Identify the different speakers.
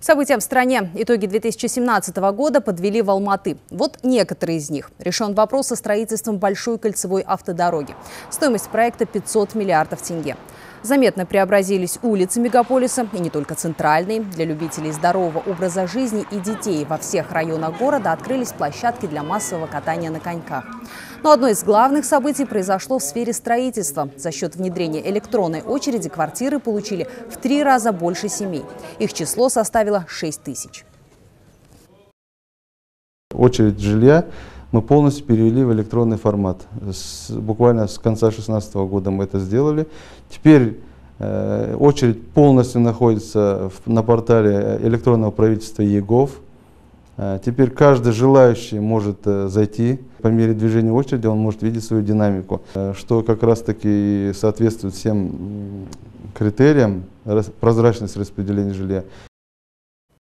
Speaker 1: События в стране. Итоги 2017 года подвели в Алматы. Вот некоторые из них. Решен вопрос со строительством большой кольцевой автодороги. Стоимость проекта 500 миллиардов тенге. Заметно преобразились улицы мегаполиса, и не только центральные. Для любителей здорового образа жизни и детей во всех районах города открылись площадки для массового катания на коньках. Но одно из главных событий произошло в сфере строительства. За счет внедрения электронной очереди квартиры получили в три раза больше семей. Их число составило 6 тысяч.
Speaker 2: Очередь жилья мы полностью перевели в электронный формат. С, буквально с конца 2016 года мы это сделали. Теперь э, очередь полностью находится в, на портале электронного правительства ЕГОВ. Э, теперь каждый желающий может э, зайти. По мере движения очереди он может видеть свою динамику, э, что как раз таки соответствует всем критериям прозрачность распределения жилья.